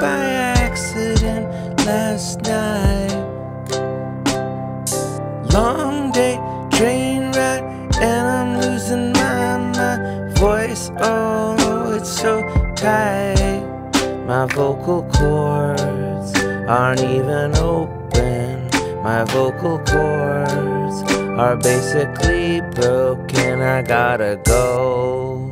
by accident last night. Long day, train ride, and I'm losing my, my voice. Oh, it's so tight. My vocal cords aren't even open. My vocal cords are basically broken. I gotta go.